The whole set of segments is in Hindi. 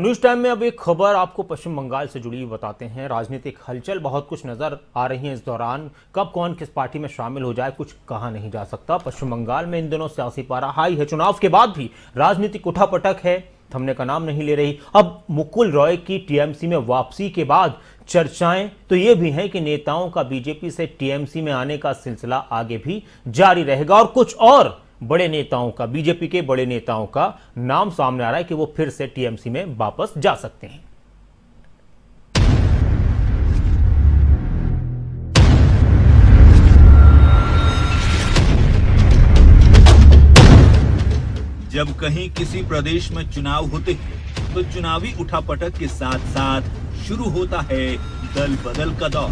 न्यूज़ टाइम में अब एक खबर आपको पश्चिम बंगाल से जुड़ी बताते हैं। राजनीतिक हलचल, बहुत कुछ नज़र आ रही है इस दौरान। कब कौन किस पार्टी में शामिल हो जाए, कुछ कहा नहीं जा सकता। पश्चिम बंगाल में इन दिनों सियासी पारा हाई है। चुनाव के बाद भी राजनीतिक उठापटक है। थमने का नाम नहीं ले रही। अब मुकुल रॉय की टीएमसी में वापसी के बाद चर्चाएँ तो ये भी हैं कि नेताओं का बीजेपी से टीएमसी में आने का सिलसिला आगे भी जारी रहेगा। और कुछ और बड़े नेताओं का, बीजेपी के बड़े नेताओं का नाम सामने आ रहा है कि वो फिर से टीएमसी में वापस जा सकते हैं। जब कहीं किसी प्रदेश में चुनाव होते हैं तो चुनावी उठापटक के साथ साथ शुरू होता है दल बदल का दौर।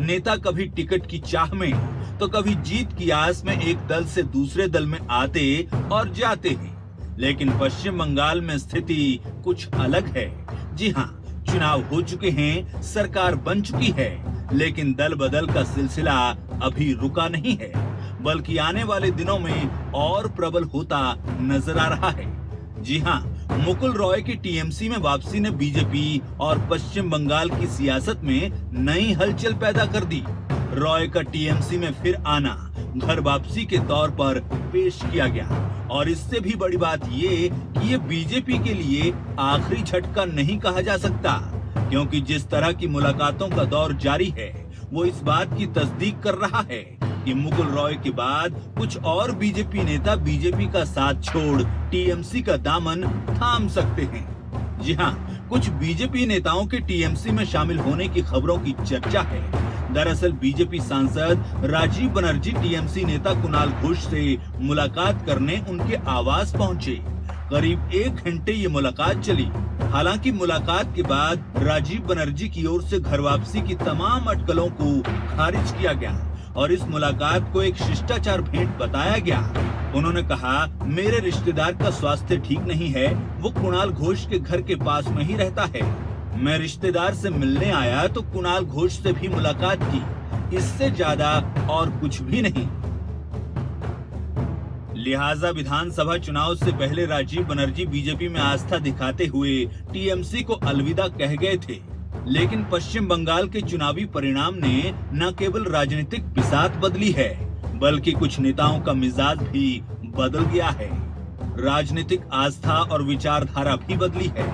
नेता कभी टिकट की चाह में तो कभी जीत की आस में एक दल से दूसरे दल में आते और जाते हैं। लेकिन पश्चिम बंगाल में स्थिति कुछ अलग है। जी हाँ चुनाव हो चुके हैं, सरकार बन चुकी है, लेकिन दल बदल का सिलसिला अभी रुका नहीं है। बल्कि आने वाले दिनों में और प्रबल होता नज़र आ रहा है। जी हाँ मुकुल रॉय की टीएमसी में वापसी ने बीजेपी और पश्चिम बंगाल की सियासत में नई हलचल पैदा कर दी। रॉय का टीएमसी में फिर आना घर वापसी के तौर पर पेश किया गया। और इससे भी बड़ी बात ये कि ये बीजेपी के लिए आखिरी झटका नहीं कहा जा सकता, क्योंकि जिस तरह की मुलाकातों का दौर जारी है, वो इस बात की तस्दीक कर रहा है कि मुकुल रॉय के बाद कुछ और बीजेपी नेता बीजेपी का साथ छोड़ टीएमसी का दामन थाम सकते हैं। जी हाँ कुछ बीजेपी नेताओं के टीएमसी में शामिल होने की खबरों की चर्चा है। दरअसल बीजेपी सांसद राजीव बनर्जी टीएमसी नेता कुणाल घोष से मुलाकात करने उनके आवास पहुँचे। करीब एक घंटे ये मुलाकात चली। हालाँकि मुलाकात के बाद राजीव बनर्जी की ओर से घर वापसी की तमाम अटकलों को खारिज किया गया। और इस मुलाकात को एक शिष्टाचार भेंट बताया गया। उन्होंने कहा, मेरे रिश्तेदार का स्वास्थ्य ठीक नहीं है, वो कुणाल घोष के घर के पास में ही रहता है। मैं रिश्तेदार से मिलने आया तो कुणाल घोष से भी मुलाकात की। इससे ज़्यादा और कुछ भी नहीं। लिहाजा विधानसभा चुनाव से पहले राजीव बनर्जी बीजेपी में आस्था दिखाते हुए टीएमसी को अलविदा कह गए थे। लेकिन पश्चिम बंगाल के चुनावी परिणाम ने न केवल राजनीतिक बिसात बदली है, बल्कि कुछ नेताओं का मिजाज भी बदल गया है राजनीतिक आस्था और विचारधारा भी बदली है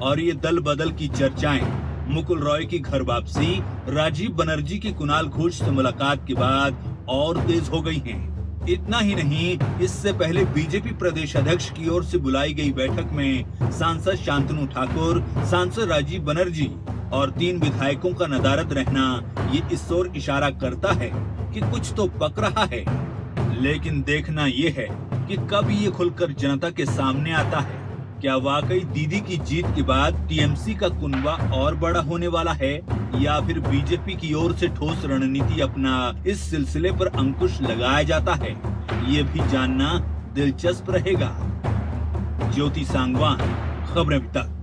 और ये दल बदल की चर्चाएँ, मुकुल रॉय की घर वापसी, राजीव बनर्जी की कुणाल घोष से मुलाकात के बाद और तेज हो गई हैं। इतना ही नहीं, इससे पहले बीजेपी प्रदेश अध्यक्ष की ओर से बुलाई गई बैठक में सांसद शांतनु ठाकुर, सांसद राजीव बनर्जी और तीन विधायकों का नदारत रहना ये इस ओर इशारा करता है कि कुछ तो पक रहा है। लेकिन देखना ये है कि कब ये खुलकर जनता के सामने आता है। क्या वाकई दीदी की जीत के बाद टीएमसी का कुनबा और बड़ा होने वाला है, या फिर बीजेपी की ओर से ठोस रणनीति अपना इस सिलसिले पर अंकुश लगाया जाता है, ये भी जानना दिलचस्प रहेगा। ज्योति सांगवान, खबरें तक।